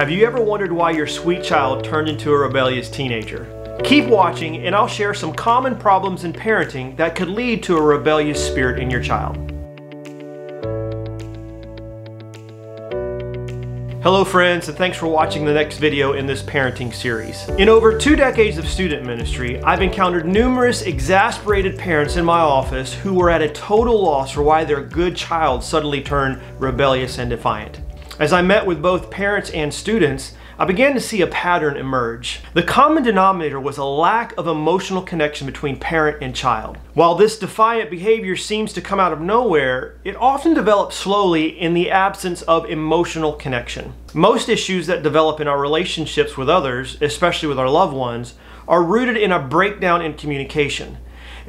Have you ever wondered why your sweet child turned into a rebellious teenager? Keep watching and I'll share some common problems in parenting that could lead to a rebellious spirit in your child. Hello friends and thanks for watching the next video in this parenting series. In over two decades of student ministry, I've encountered numerous exasperated parents in my office who were at a total loss for why their good child suddenly turned rebellious and defiant. As I met with both parents and students, I began to see a pattern emerge. The common denominator was a lack of emotional connection between parent and child. While this defiant behavior seems to come out of nowhere, it often develops slowly in the absence of emotional connection. Most issues that develop in our relationships with others, especially with our loved ones, are rooted in a breakdown in communication.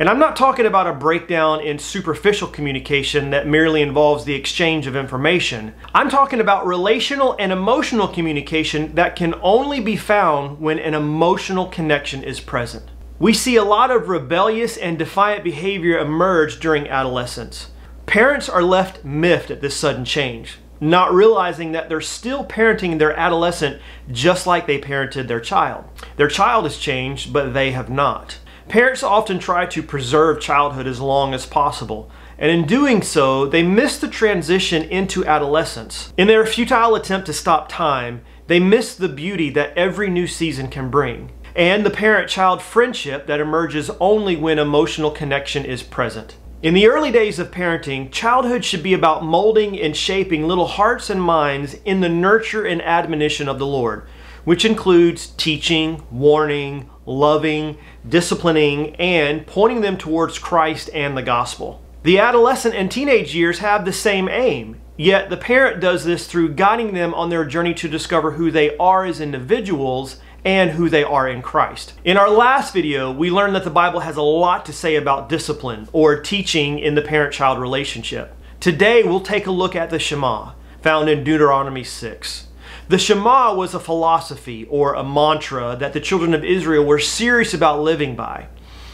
And I'm not talking about a breakdown in superficial communication that merely involves the exchange of information. I'm talking about relational and emotional communication that can only be found when an emotional connection is present. We see a lot of rebellious and defiant behavior emerge during adolescence. Parents are left miffed at this sudden change, not realizing that they're still parenting their adolescent just like they parented their child. Their child has changed, but they have not. Parents often try to preserve childhood as long as possible, and in doing so, they miss the transition into adolescence. In their futile attempt to stop time, they miss the beauty that every new season can bring, and the parent-child friendship that emerges only when emotional connection is present. In the early days of parenting, childhood should be about molding and shaping little hearts and minds in the nurture and admonition of the Lord, which includes teaching, warning, loving, disciplining, and pointing them towards Christ and the gospel. The adolescent and teenage years have the same aim, yet the parent does this through guiding them on their journey to discover who they are as individuals and who they are in Christ. In our last video, we learned that the Bible has a lot to say about discipline or teaching in the parent-child relationship. Today, we'll take a look at the Shema, found in Deuteronomy 6. The Shema was a philosophy or a mantra that the children of Israel were serious about living by.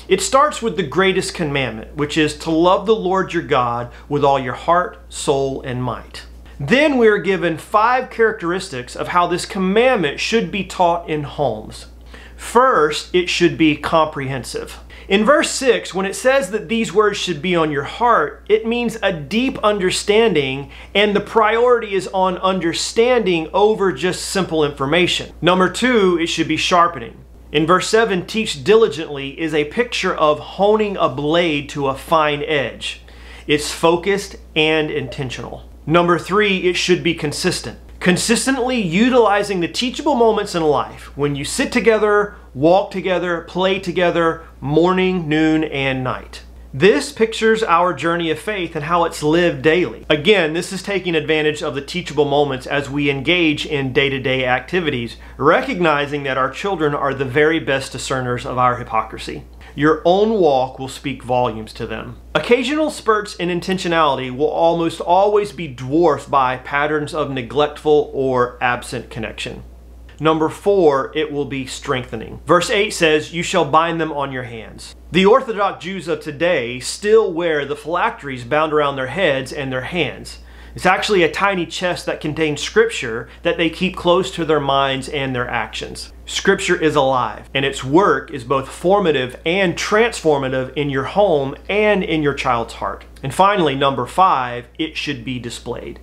It starts with the greatest commandment, which is to love the Lord your God with all your heart, soul, and might. Then we are given five characteristics of how this commandment should be taught in homes. First, it should be comprehensive. In verse 6, when it says that these words should be on your heart, it means a deep understanding, and the priority is on understanding over just simple information. Number two, it should be sharpening. In verse 7, teach diligently is a picture of honing a blade to a fine edge. It's focused and intentional. Number three, it should be consistent. Consistently utilizing the teachable moments in life when you sit together, walk together, play together, morning, noon, and night. This pictures our journey of faith and how it's lived daily. Again, this is taking advantage of the teachable moments as we engage in day-to-day -day activities, recognizing that our children are the very best discerners of our hypocrisy. Your own walk will speak volumes to them. Occasional spurts in intentionality will almost always be dwarfed by patterns of neglectful or absent connection. Number four, it will be strengthening. Verse 8 says, You shall bind them on your hands. The Orthodox Jews of today still wear the phylacteries bound around their heads and their hands. It's actually a tiny chest that contains scripture that they keep close to their minds and their actions. Scripture is alive, and its work is both formative and transformative in your home and in your child's heart. And finally, number five, it should be displayed.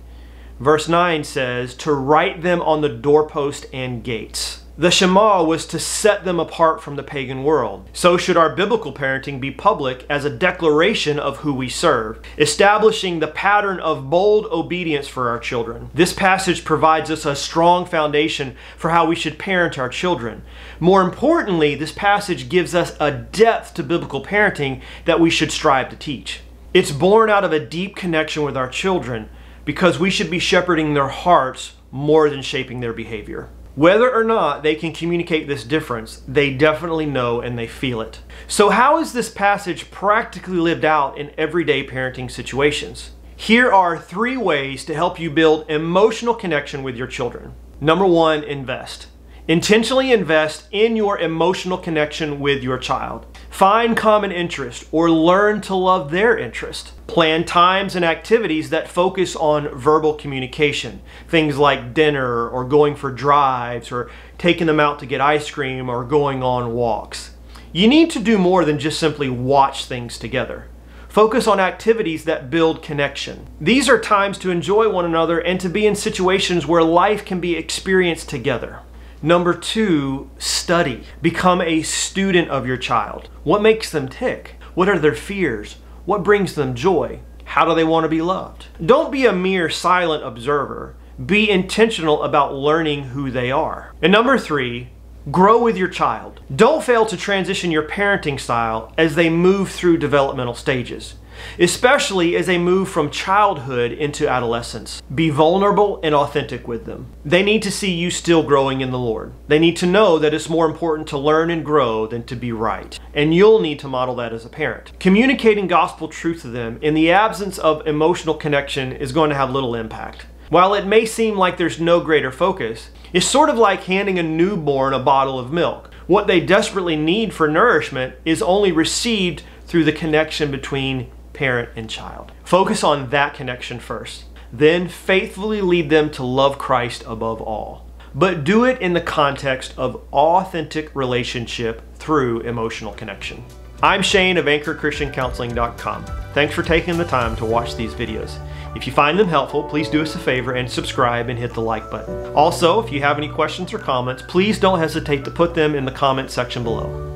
Verse 9 says, To write them on the doorpost and gates. The Shema was to set them apart from the pagan world. So should our biblical parenting be public as a declaration of who we serve, establishing the pattern of bold obedience for our children. This passage provides us a strong foundation for how we should parent our children. More importantly, this passage gives us a depth to biblical parenting that we should strive to teach. It's born out of a deep connection with our children because we should be shepherding their hearts more than shaping their behavior. Whether or not they can communicate this difference, they definitely know and they feel it. So how is this passage practically lived out in everyday parenting situations? Here are three ways to help you build emotional connection with your children. Number one, invest. Intentionally invest in your emotional connection with your child. Find common interest or learn to love their interest. Plan times and activities that focus on verbal communication. Things like dinner or going for drives or taking them out to get ice cream or going on walks. You need to do more than just simply watch things together. Focus on activities that build connection. These are times to enjoy one another and to be in situations where life can be experienced together. Number two, study. Become a student of your child. What makes them tick? What are their fears? What brings them joy? How do they want to be loved? Don't be a mere silent observer. Be intentional about learning who they are. And number three, Grow with your child. Don't fail to transition your parenting style as they move through developmental stages, especially as they move from childhood into adolescence. Be vulnerable and authentic with them. They need to see you still growing in the Lord. They need to know that it's more important to learn and grow than to be right. And you'll need to model that as a parent. Communicating gospel truth to them in the absence of emotional connection is going to have little impact. While it may seem like there's no greater focus, it's sort of like handing a newborn a bottle of milk. What they desperately need for nourishment is only received through the connection between parent and child. Focus on that connection first. Then faithfully lead them to love Christ above all. But do it in the context of authentic relationship through emotional connection. I'm Shane of AnchoredChristianCounseling.com. Thanks for taking the time to watch these videos. If you find them helpful, please do us a favor and subscribe and hit the like button. Also, if you have any questions or comments, please don't hesitate to put them in the comment section below.